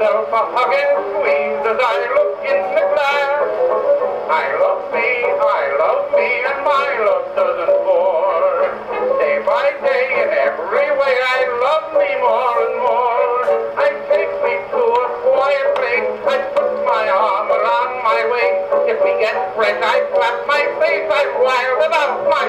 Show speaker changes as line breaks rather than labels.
myself a hug and squeeze as I look in the glass. I love me, I love me, and my love doesn't bore. Day by day, in every way, I love me more and more. I take me to a quiet place, I put my arm around my waist. If we get fresh, I slap my face, I wild about my